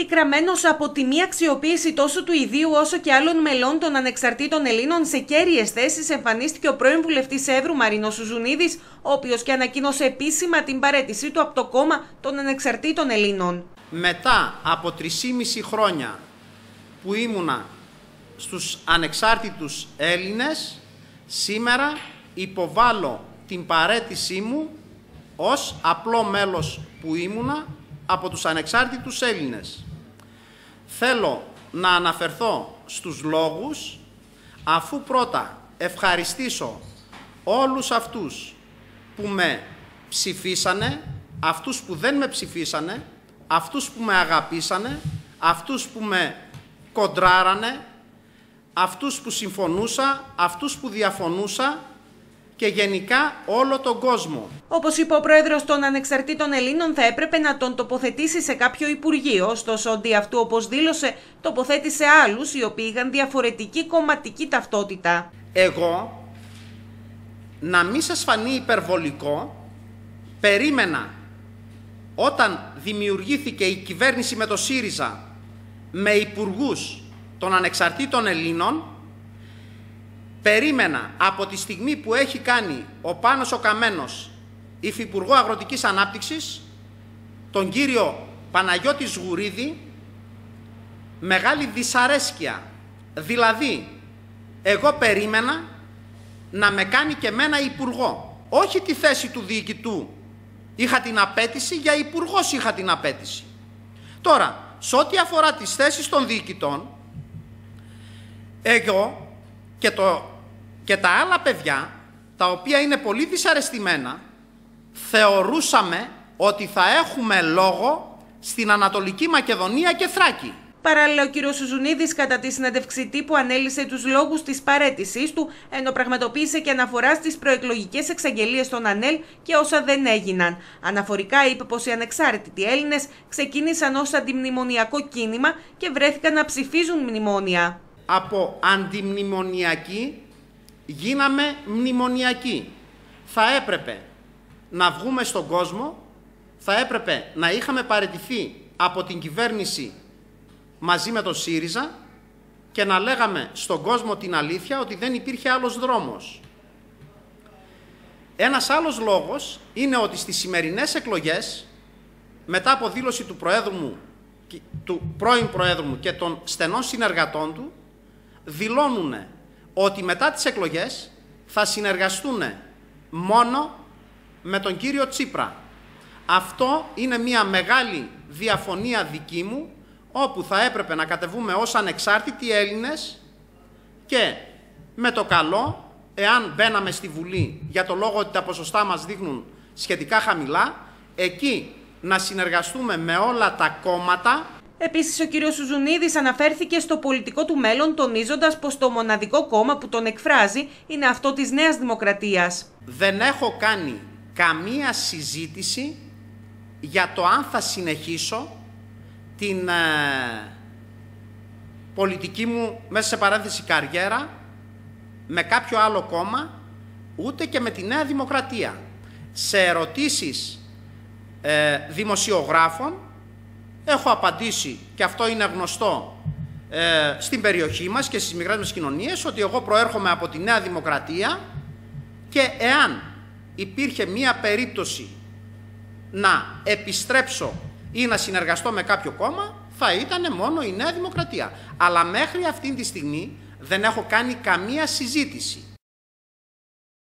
Πικραμένο από τη μη αξιοποίηση τόσο του ιδίου όσο και άλλων μελών των ανεξαρτήτων Ελλήνων σε κέρυες θέσεις, εμφανίστηκε ο πρώην βουλευτής Εύρου Μαρίνος Σουζουνίδης, ο οποίος και ανακοίνωσε επίσημα την παρέτησή του από το κόμμα των ανεξαρτήτων Ελλήνων. Μετά από 3,5 χρόνια που ήμουνα στους ανεξάρτητους Έλληνες, σήμερα υποβάλλω την παρέτησή μου ως απλό μέλος που ήμουνα από τους ανεξάρτητους Έλληνες. Θέλω να αναφερθώ στους λόγους, αφού πρώτα ευχαριστήσω όλους αυτούς που με ψηφίσανε, αυτούς που δεν με ψηφίσανε, αυτούς που με αγαπήσανε, αυτούς που με κοντράρανε, αυτούς που συμφωνούσα, αυτούς που διαφωνούσα και γενικά όλο τον κόσμο. Όπως είπε ο πρόεδρος των Ανεξαρτήτων Ελλήνων θα έπρεπε να τον τοποθετήσει σε κάποιο υπουργείο, ωστόσο αντί αυτού όπως δήλωσε τοποθέτησε άλλους οι οποίοι είχαν διαφορετική κομματική ταυτότητα. Εγώ, να μην σας φανεί υπερβολικό, περίμενα όταν δημιουργήθηκε η κυβέρνηση με το ΣΥΡΙΖΑ με υπουργούς των ανεξαρτήτων Ελλήνων, περίμενα από τη στιγμή που έχει κάνει ο Πάνος ο Καμένος υφυπουργό Αγροτικής Ανάπτυξης, τον κύριο Παναγιώτη Σγουρίδη, μεγάλη δυσαρέσκεια. Δηλαδή, εγώ περίμενα να με κάνει και μένα υπουργό. Όχι τη θέση του διοικητού είχα την απέτηση, για υπουργός είχα την απέτηση. Τώρα, σε ό,τι αφορά τις θέσεις των διοικητών, εγώ και, το, και τα άλλα παιδιά, τα οποία είναι πολύ δυσαρεστημένα, θεωρούσαμε ότι θα έχουμε λόγο στην Ανατολική Μακεδονία και Θράκη. Παράλληλα, ο κ. Σουζουνίδης, κατά τη συνέντευξη τύπου, ανέλησε τους λόγους της παρέτησής του, ενώ πραγματοποίησε και αναφορά στις προεκλογικές εξαγγελίες των ΑΝΕΛ και όσα δεν έγιναν. Αναφορικά, είπε πως οι ανεξάρτητοι Έλληνες ξεκίνησαν ως αντιμνημονιακό κίνημα και βρέθηκαν να ψηφίζουν μνημόνια. Από αντιμνημονιακή γίναμε μνημονιακοί. Θα έπρεπε να βγούμε στον κόσμο, θα έπρεπε να είχαμε παραιτηθεί από την κυβέρνηση μαζί με το ΣΥΡΙΖΑ και να λέγαμε στον κόσμο την αλήθεια ότι δεν υπήρχε άλλος δρόμος. Ένας άλλος λόγος είναι ότι στις σημερινές εκλογές, μετά από δήλωση του, Προέδρου μου, του πρώην Προέδρου μου και των στενών συνεργατών του, δηλώνουν ότι μετά τις εκλογές θα συνεργαστούν μόνο με τον κύριο Τσίπρα. Αυτό είναι μια μεγάλη διαφωνία δική μου όπου θα έπρεπε να κατεβούμε ως ανεξάρτητοι Έλληνες και με το καλό, εάν μπαίναμε στη Βουλή για το λόγο ότι τα ποσοστά μας δείχνουν σχετικά χαμηλά, εκεί να συνεργαστούμε με όλα τα κόμματα. Επίσης ο κύριος Σουζουνίδης αναφέρθηκε στο πολιτικό του μέλλον τονίζοντας πως το μοναδικό κόμμα που τον εκφράζει είναι αυτό της Νέας Δημοκρατίας. Δεν έχω κάνει καμία συζήτηση για το αν θα συνεχίσω την ε, πολιτική μου μέσα σε παράθεση καριέρα με κάποιο άλλο κόμμα, ούτε και με τη Νέα Δημοκρατία. Σε ερωτήσεις ε, δημοσιογράφων έχω απαντήσει, και αυτό είναι γνωστό ε, στην περιοχή μας και στις μικρές μας κοινωνίες, ότι εγώ προέρχομαι από τη Νέα Δημοκρατία και εάν υπήρχε μία περίπτωση να επιστρέψω ή να συνεργαστώ με κάποιο κόμμα, θα ήταν μόνο η Νέα Δημοκρατία. Αλλά μέχρι αυτή τη στιγμή δεν έχω κάνει καμία συζήτηση